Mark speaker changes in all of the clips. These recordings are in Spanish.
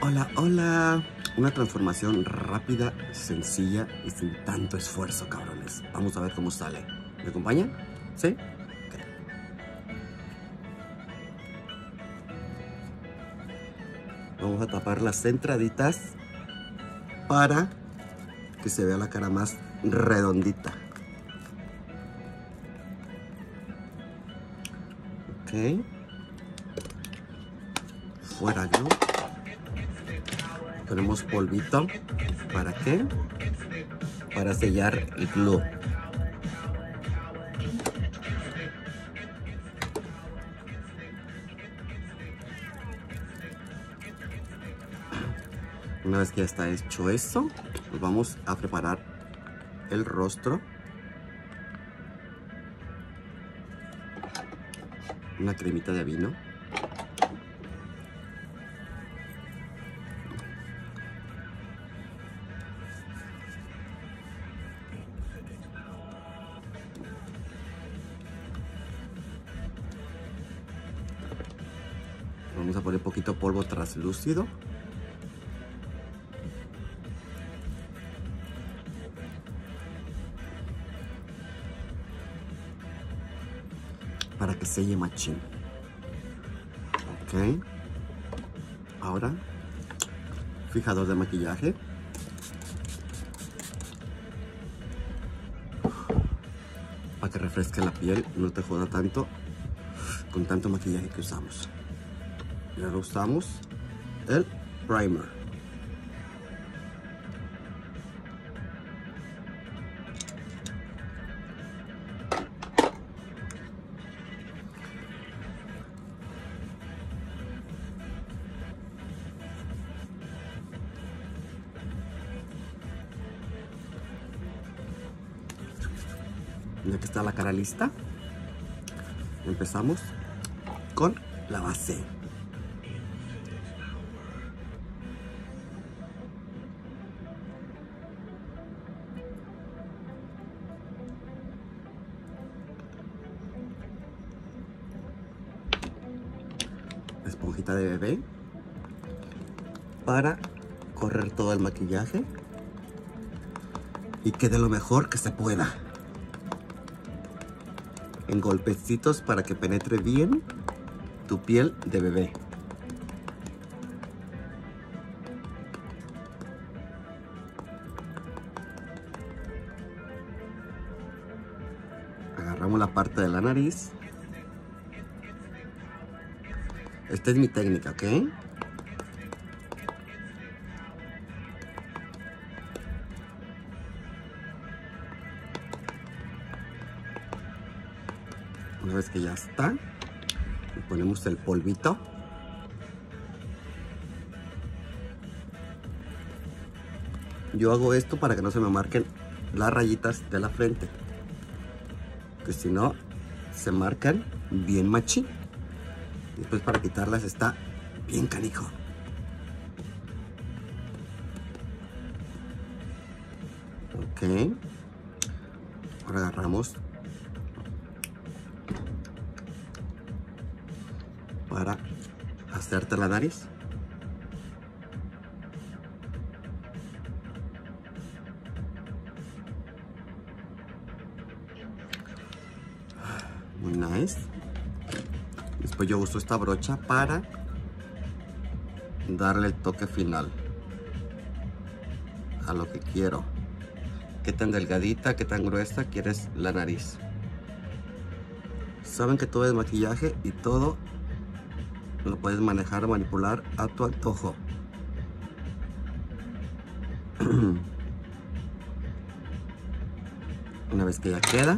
Speaker 1: Hola, hola. Una transformación rápida, sencilla y sin tanto esfuerzo, cabrones. Vamos a ver cómo sale. ¿Me acompañan? ¿Sí? Ok. Vamos a tapar las entraditas para que se vea la cara más redondita. Ok. Fuera yo. Ponemos polvito. ¿Para qué? Para sellar el glue. Una vez que ya está hecho eso, pues vamos a preparar el rostro. Una cremita de vino. Poner poquito polvo translúcido. para que selle machín. Ok. Ahora, fijador de maquillaje. Para que refresque la piel, no te joda tanto con tanto maquillaje que usamos. Y ahora usamos el primer. Ya que está la cara lista, empezamos con la base. De bebé para correr todo el maquillaje y quede lo mejor que se pueda en golpecitos para que penetre bien tu piel de bebé. Agarramos la parte de la nariz. Esta es mi técnica, ¿ok? Una vez que ya está, le ponemos el polvito. Yo hago esto para que no se me marquen las rayitas de la frente. Que si no, se marcan bien machín. Después para quitarlas está bien canijo. Ok. Ahora agarramos para hacerte la nariz. Muy nice. Después yo uso esta brocha para darle el toque final a lo que quiero. Qué tan delgadita, qué tan gruesa quieres la nariz. Saben que todo es maquillaje y todo lo puedes manejar, manipular a tu antojo. Una vez que ya queda,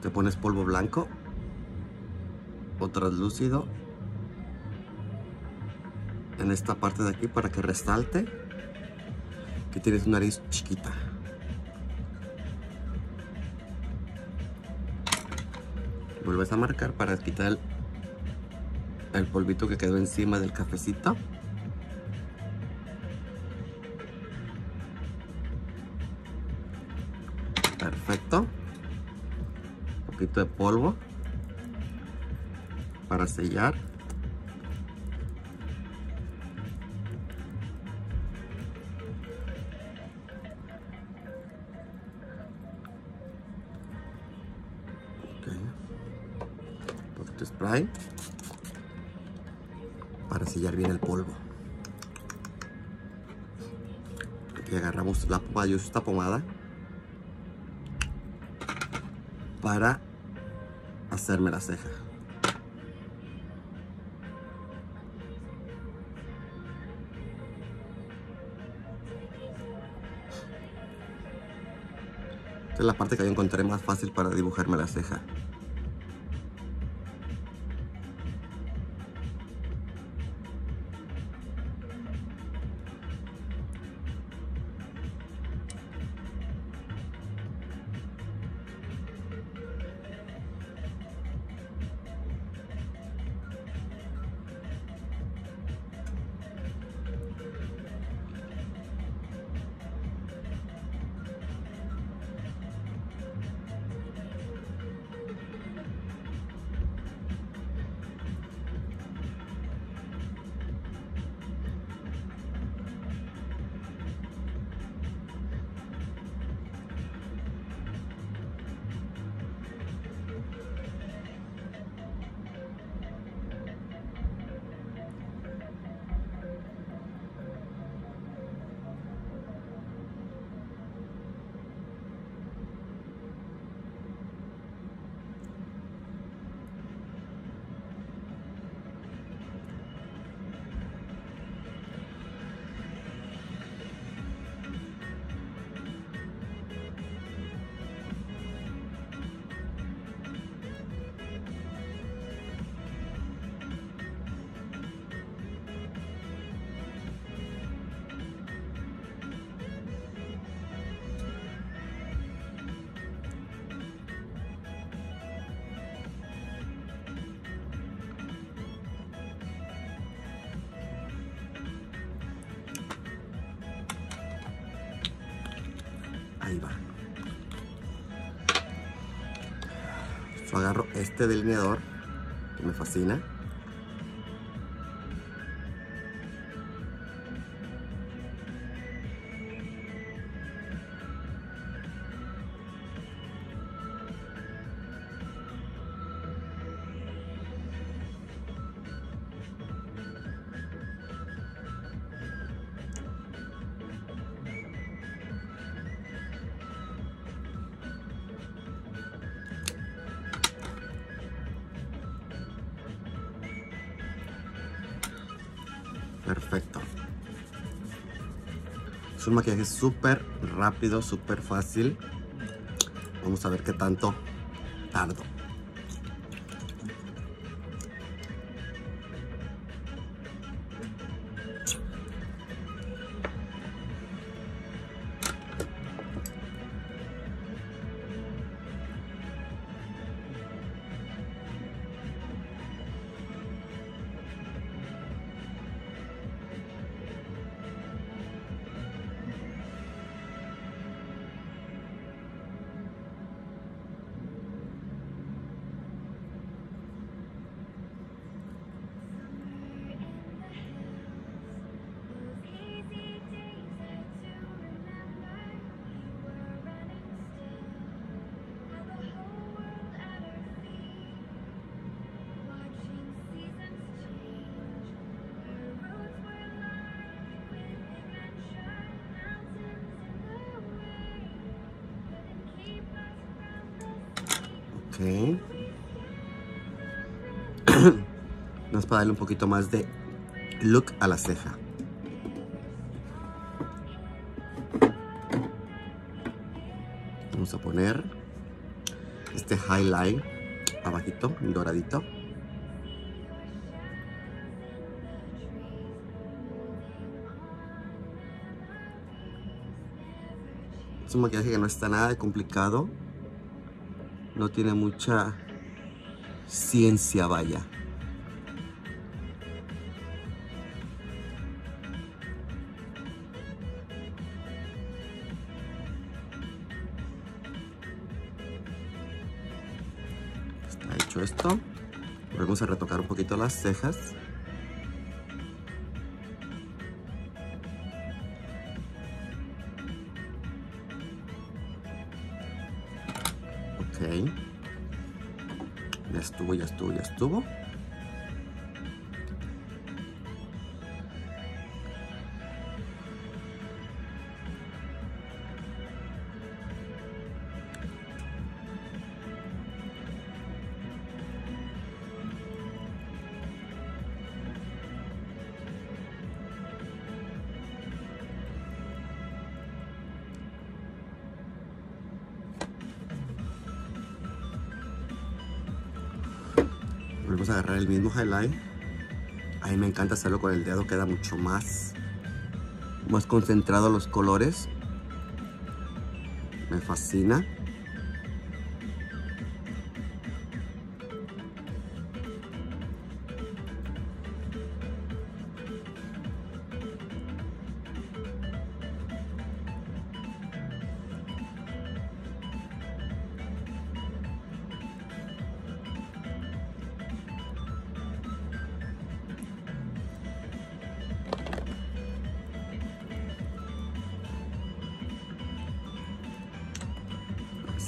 Speaker 1: te pones polvo blanco translúcido en esta parte de aquí para que resalte que tienes una nariz chiquita. Vuelves a marcar para quitar el el polvito que quedó encima del cafecito. Perfecto. Un poquito de polvo para sellar.
Speaker 2: Spray para sellar bien el polvo. Aquí agarramos la pomada, esta pomada para hacerme la ceja. La parte que yo encontré más fácil para dibujarme la ceja. Agarro este delineador que me fascina. Un maquillaje súper rápido, súper fácil. Vamos a ver qué tanto tardo. Ok. Vamos para darle un poquito más de look a la ceja. Vamos a poner este highlight abajito, doradito. Es un maquillaje que no está nada de complicado. No tiene mucha ciencia, vaya. Está hecho esto. Vamos a retocar un poquito las cejas.
Speaker 1: Estuvo, ya estuvo, ya estuvo. Highlight. A me encanta hacerlo con el dedo, queda mucho más, más concentrado los colores. Me fascina.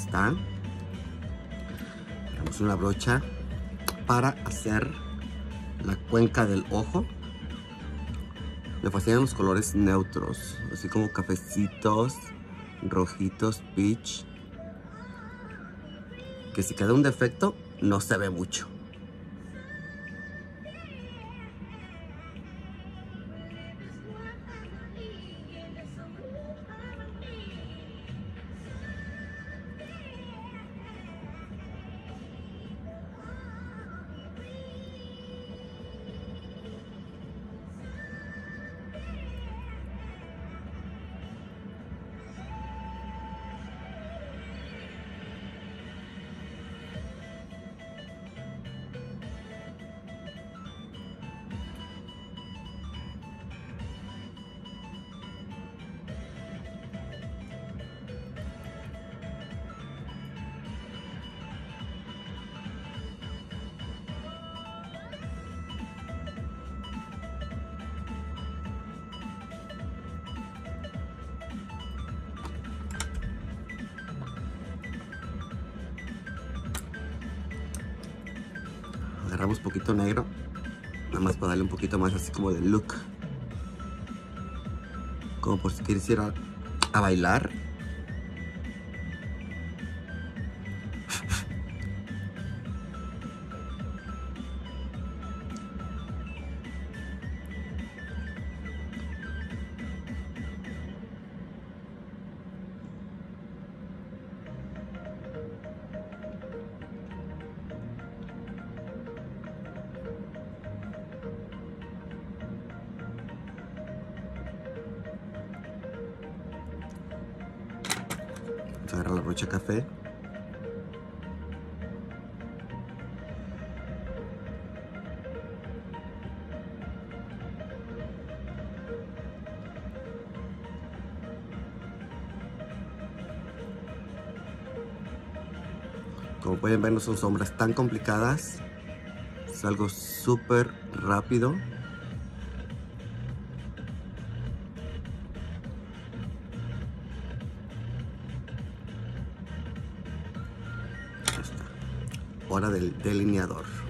Speaker 1: Está. Tenemos una brocha para hacer la cuenca del ojo. Me fascinan los colores neutros, así como cafecitos, rojitos, peach. Que si queda un defecto, no se ve mucho. Agarramos poquito negro nada más para darle un poquito más así como de look. Como por si quieres ir a, a bailar pueden ver no son sombras tan complicadas. Es algo súper rápido. Hora del delineador.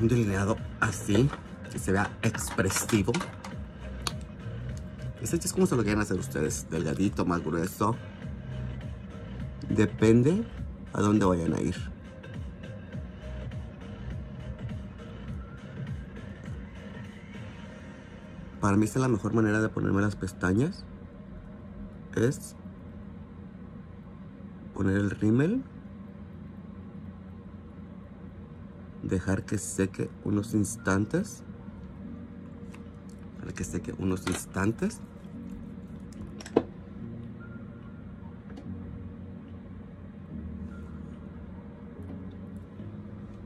Speaker 1: Un delineado así, que se vea expresivo. Ese es como se lo quieren hacer ustedes, delgadito, más grueso. Depende a dónde vayan a ir. Para mí esta es la mejor manera de ponerme las pestañas. Es poner el rímel. Dejar que seque unos instantes. Para que seque unos instantes.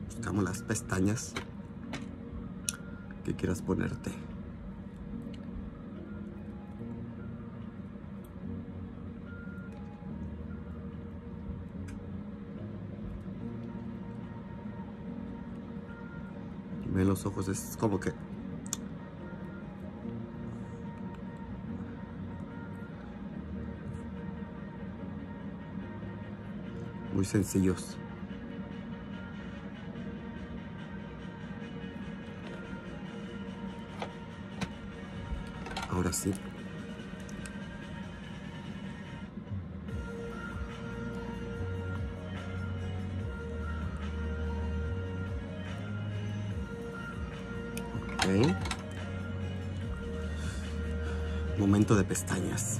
Speaker 1: Buscamos las pestañas que quieras ponerte. Los ojos, es como que muy sencillos. Ahora sí. Pestañas.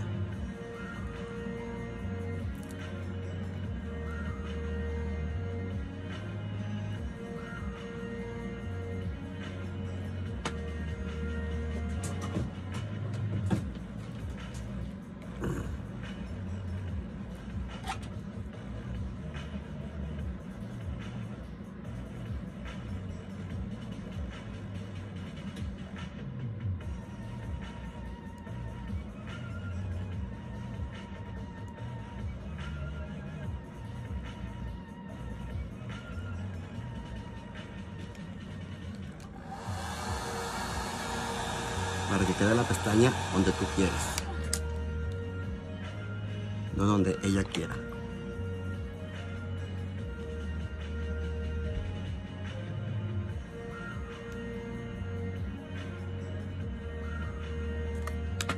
Speaker 1: Pestaña donde tú quieres. No donde ella quiera.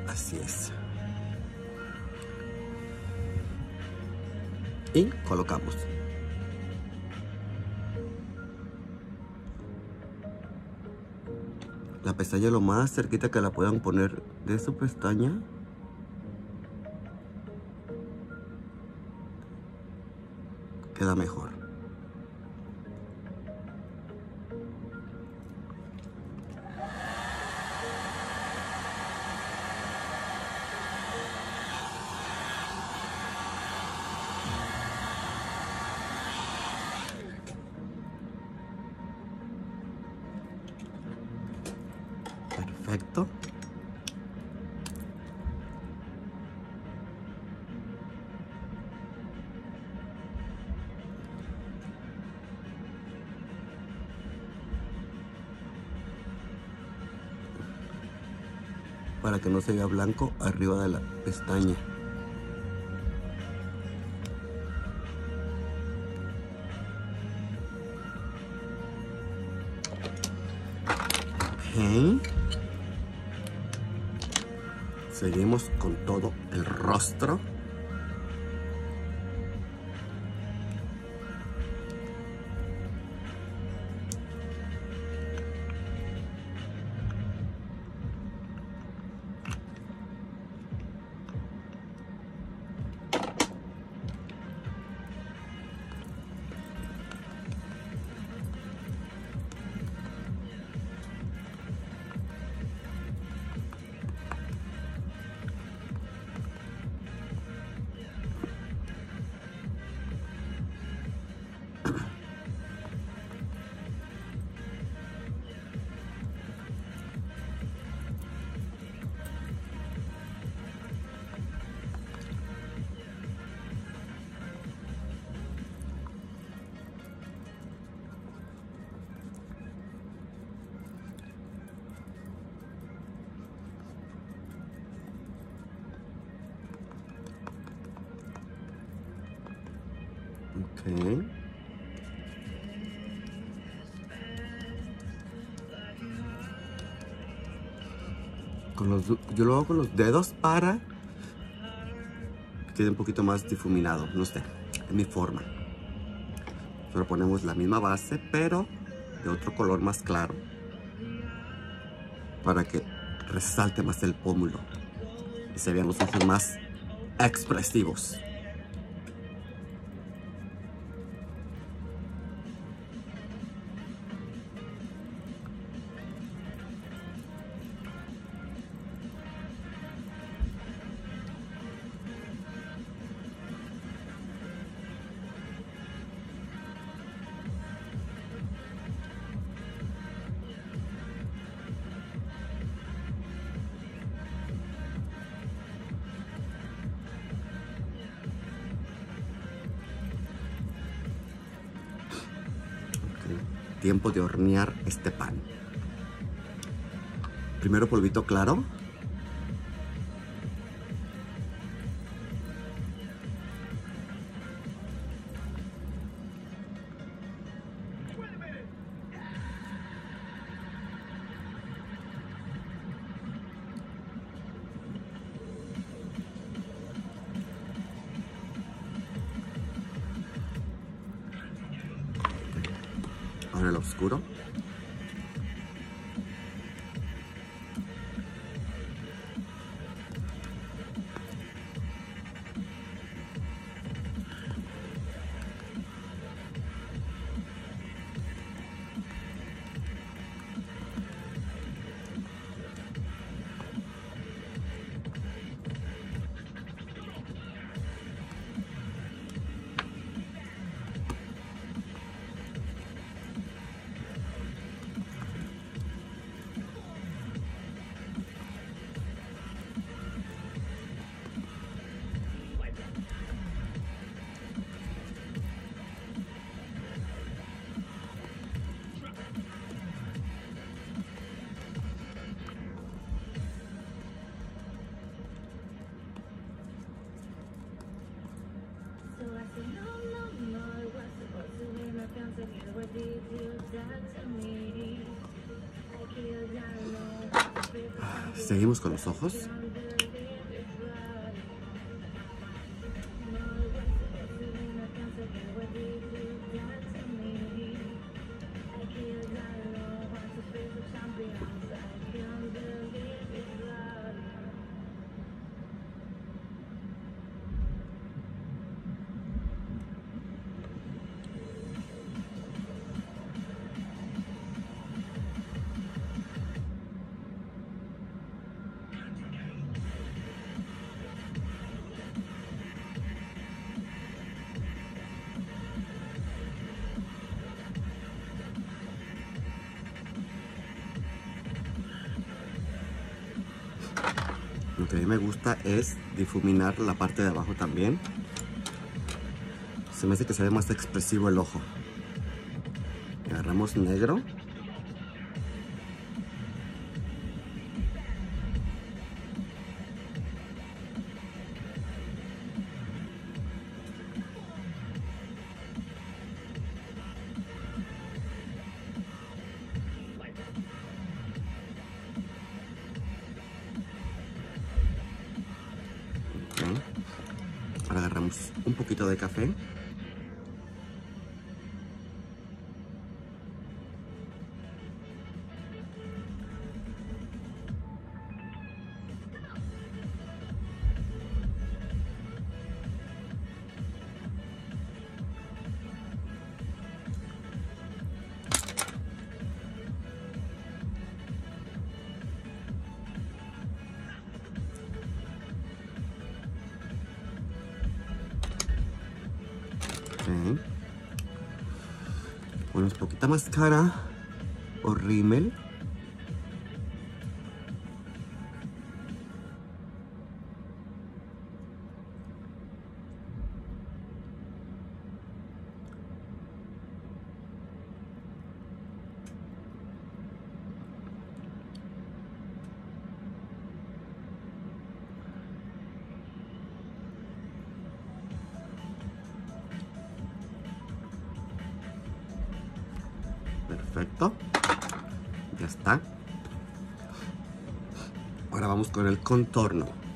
Speaker 1: Así es. Y colocamos. La pestaña lo más cerquita que la puedan poner de su pestaña. Queda mejor. No se vea blanco arriba de la pestaña. Seguimos con todo el rostro. Con los, yo lo hago con los dedos para que quede un poquito más difuminado. No sé, es mi forma. Solo ponemos la misma base, pero de otro color más claro. Para que resalte más el pómulo y se vean los ojos más expresivos. Este pan. Primero polvito claro. Ahora el oscuro. Seguimos con los ojos. Es difuminar la parte de abajo también. Se me hace que se ve más expresivo el ojo. Agarramos negro. Un poquito de café. तमस्खाना और रीमेल Perfecto. Ya está. Ahora vamos con el contorno.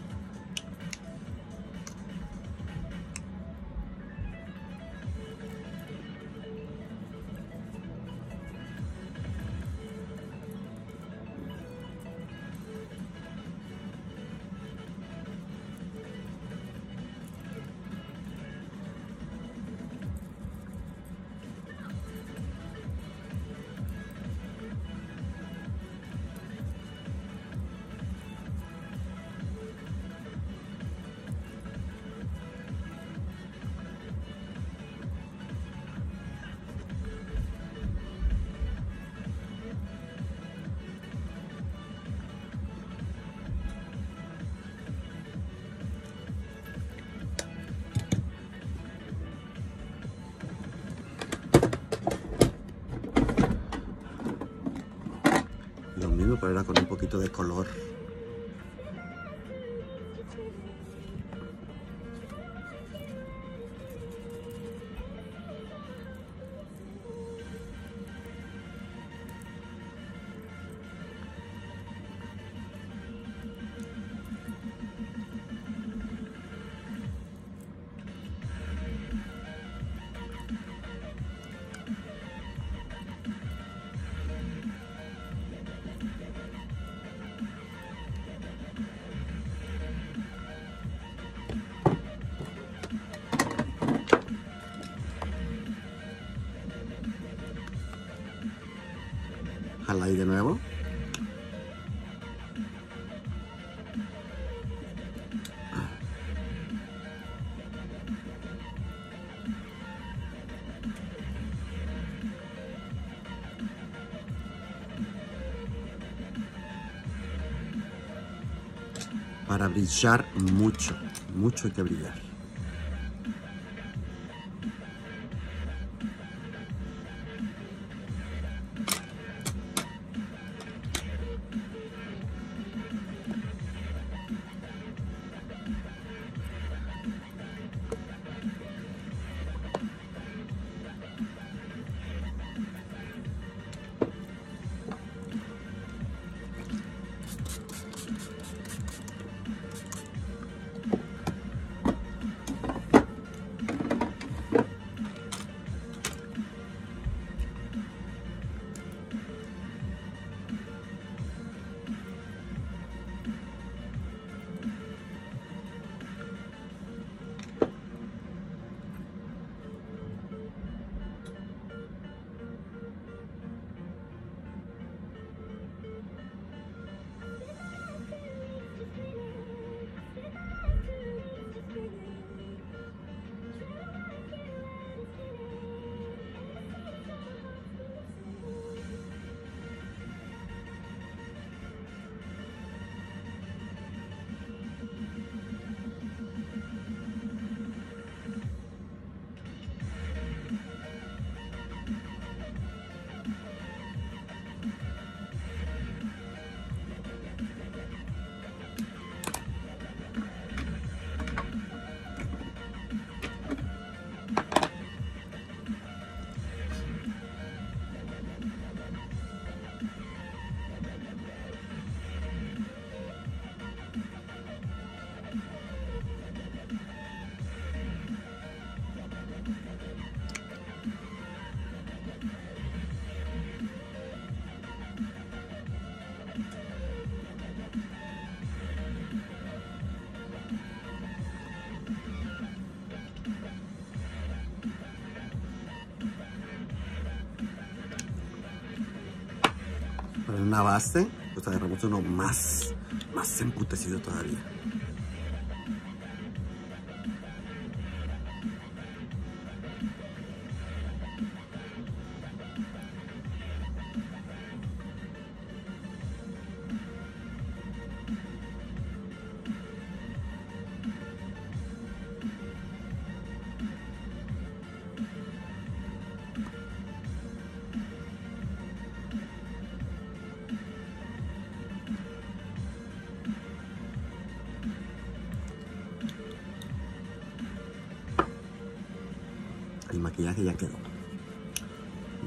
Speaker 1: De color. De nuevo. Para brillar mucho, mucho hay que brillar. Una base, pues agarramos uno más, más emputecido todavía.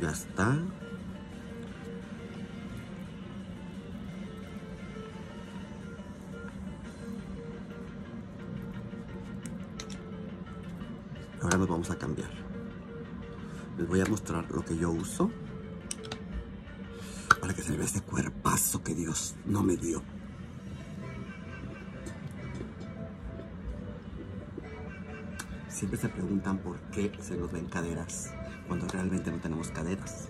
Speaker 1: Ya está. Ahora nos vamos a cambiar. Les voy a mostrar lo que yo uso. Para que se vea ese cuerpazo que Dios no me dio. Siempre se preguntan por qué se nos ven caderas cuando realmente no tenemos caderas.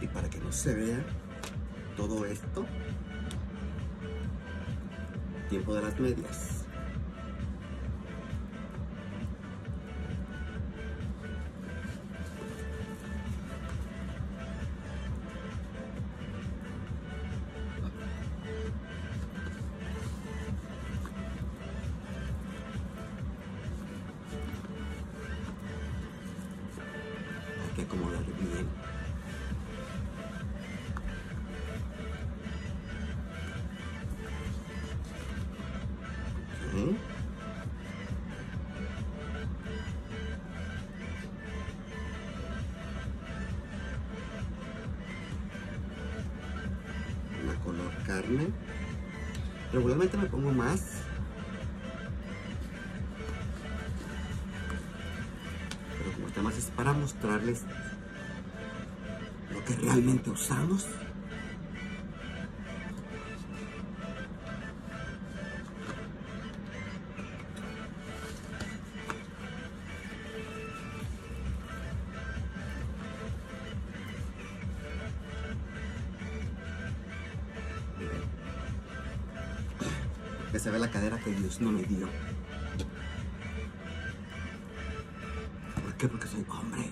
Speaker 1: Y para que no se vea todo esto, tiempo de las medias. Que se ve la cadera que Dios no me dio. ¿Por qué? Porque soy hombre.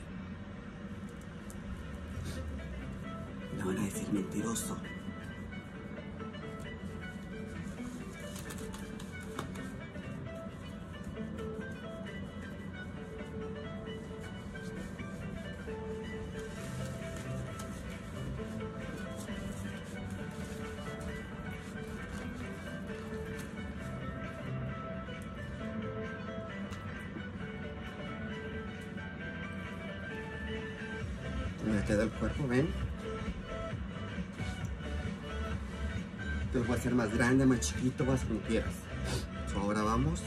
Speaker 1: Hacer más grande, más chiquito, más como quieras. Ahora vamos.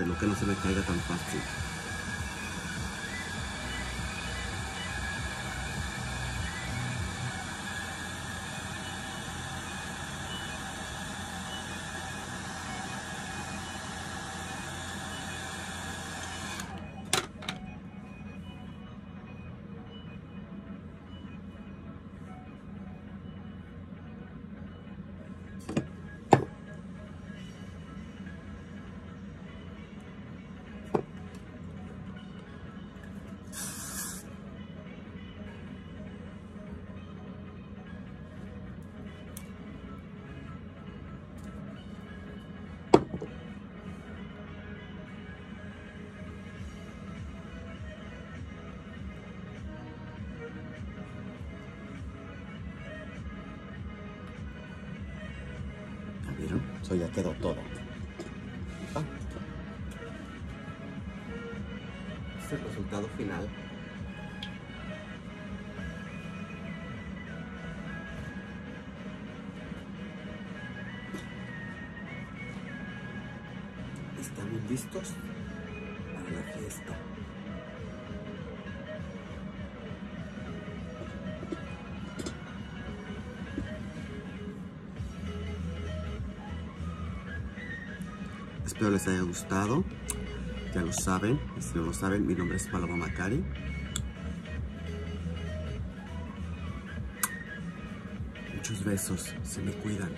Speaker 1: La peluca no se me caiga tan fácil. Eso ya quedó todo. Ah. Este es el resultado final. Estamos listos para la fiesta. Espero les haya gustado. Ya lo saben, si no lo saben, mi nombre es Paloma Macari. Muchos besos, se me cuidan.